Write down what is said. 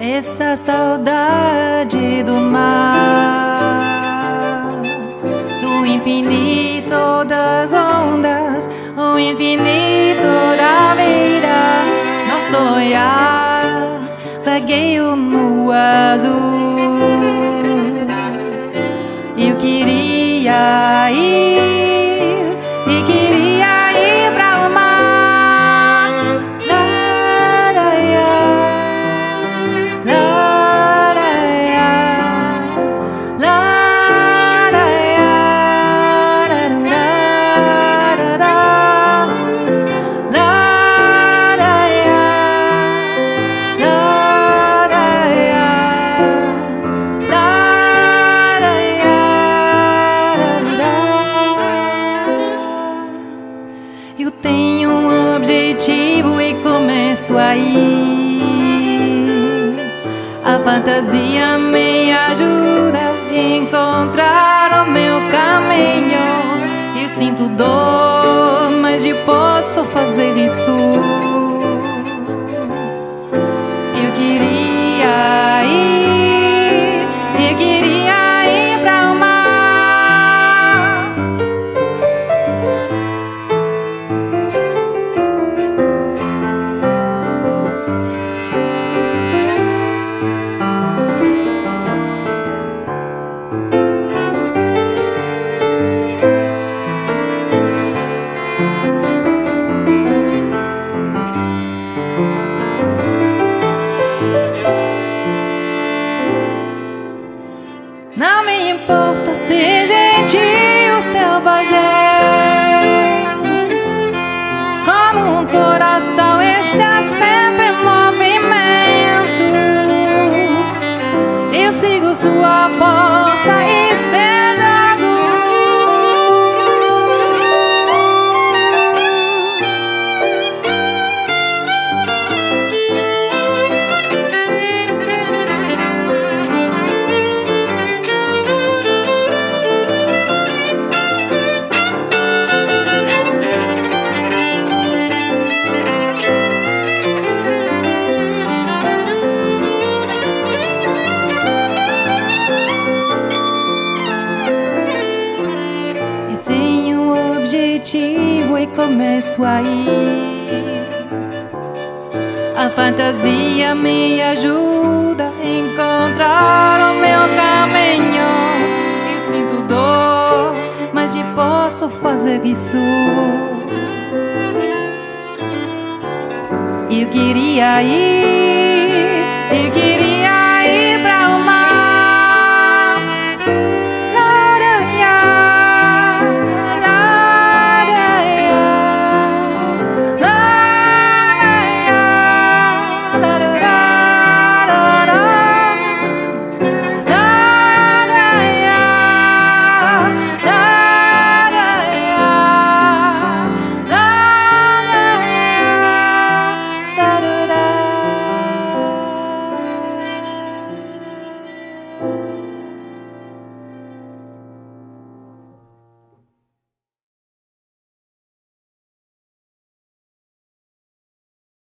essa saudade do mar, queria ir começo aí. A fantasia me ajuda a encontrar o meu caminho. Eu sinto dor, mas posso fazer isso. Objetivo e começo aí. A fantasia me ajuda a encontrar o meu caminho. Eu sinto dor, mas eu posso fazer isso. Eu queria ir, eu queria